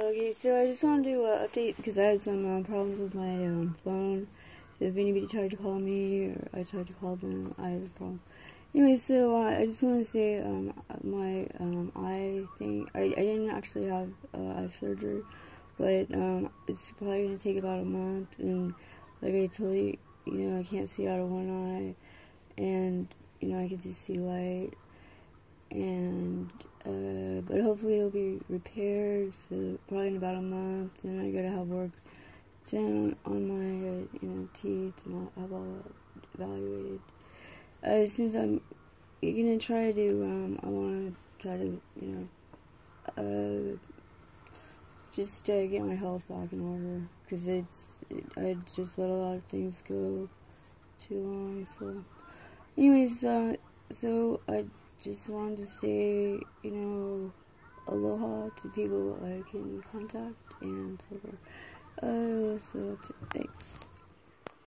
Okay, so I just want to uh, update because I had some uh, problems with my um, phone. So if anybody tried to call me or I tried to call them, I had a problem. Anyway, so uh, I just want to say um, my um, eye thing. I, I didn't actually have uh, eye surgery, but um, it's probably gonna take about a month. And like I totally, you, you know, I can't see out of one eye, and you know, I can just see light and uh, but hopefully it'll be repaired. So probably in about a month, then I gotta have work done on my uh, you know teeth and I'll have all evaluated. Uh, since I'm gonna try to, um, I want to try to you know uh, just uh, get my health back in order because it's it, I just let a lot of things go too long. So, anyways, uh, so I just wanted to say, you know, aloha to people I can contact and so forth. Uh, so thanks.